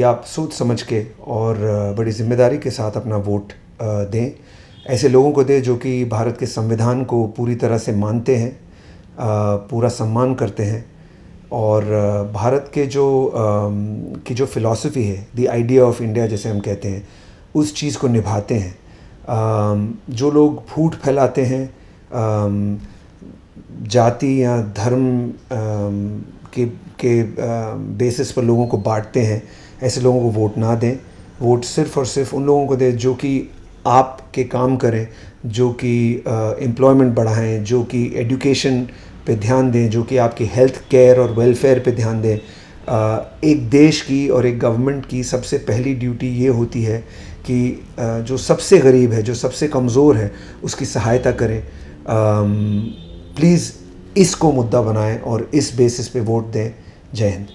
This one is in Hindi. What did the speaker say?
आप सोच समझ के और बड़ी ज़िम्मेदारी के साथ अपना वोट दें। ऐसे लोगों को दें जो कि भारत के संविधान को पूरी तरह से मानते हैं पूरा सम्मान करते हैं। और भारत के जो की जो फ़िलासफ़ी है, द आइडिया ऑफ़ इंडिया जैसे हम कहते हैं, उस चीज़ को निभाते हैं। जो लोग फूट फैलाते हैं जाति या धर्म के के बेसिस पर लोगों को बांटते हैं, ऐसे लोगों को वोट ना दें। वोट सिर्फ़ और सिर्फ़ उन लोगों को दें जो कि आपके काम करें, जो कि एम्प्लॉयमेंट बढ़ाएँ, जो कि एजुकेशन पे ध्यान दें, जो कि आपकी हेल्थ केयर और वेलफेयर पे ध्यान दें। एक देश की और एक गवर्नमेंट की सबसे पहली ड्यूटी ये होती है कि जो सबसे गरीब है, जो सबसे कमज़ोर है, उसकी सहायता करें। प्लीज़ इसको मुद्दा बनाएँ और इस बेसिस पे वोट दें। जय हिंद।